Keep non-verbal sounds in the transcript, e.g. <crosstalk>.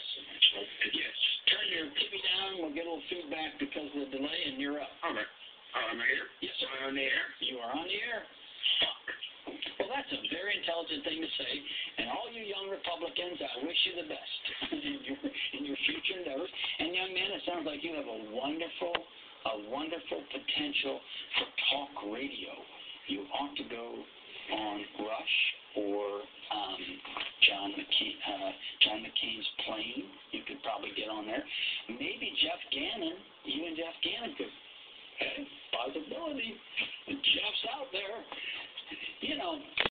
Yes. Yes. Turn your TV down. We'll get a little feedback because of the delay, and you're up. All right. Uh, am I here? Yes, sir. Am I on the air? You are on the air. Fuck. Well, that's a very intelligent thing to say. And all you young Republicans, I wish you the best <laughs> in your in your future endeavors. And young man, it sounds like you have a wonderful, a wonderful potential for talk radio. You ought to go on Rush or um, John McCain, uh, on there. Maybe Jeff Gannon. And Jeff Gannon could. Hey, possibility. Jeff's out there. You know,